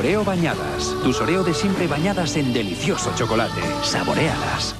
Oreo bañadas. Tus Oreo de siempre bañadas en delicioso chocolate. Saborealas.